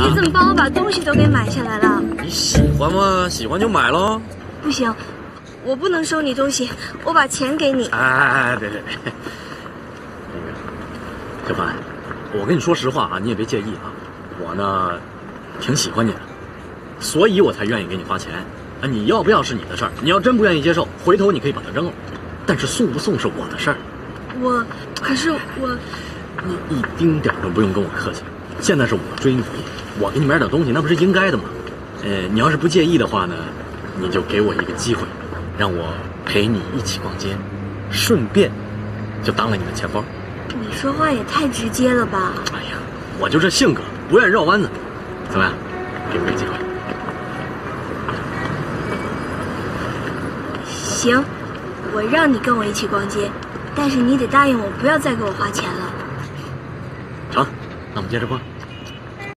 你怎么帮我把东西都给买下来了？你喜欢吗？喜欢就买喽。不行，我不能收你东西，我把钱给你。哎哎哎，别别别，那个小凡，我跟你说实话啊，你也别介意啊。我呢，挺喜欢你的，所以我才愿意给你花钱。啊，你要不要是你的事儿，你要真不愿意接受，回头你可以把它扔了。但是送不送是我的事儿。我，可是我，你一丁点儿都不用跟我客气。现在是我追你，我给你买点东西，那不是应该的吗？呃，你要是不介意的话呢，你就给我一个机会，让我陪你一起逛街，顺便就当了你的钱包。你说话也太直接了吧？哎呀，我就这性格，不愿意绕弯子。怎么样？给我个机会？行，我让你跟我一起逛街，但是你得答应我，不要再给我花钱了。那我们接着逛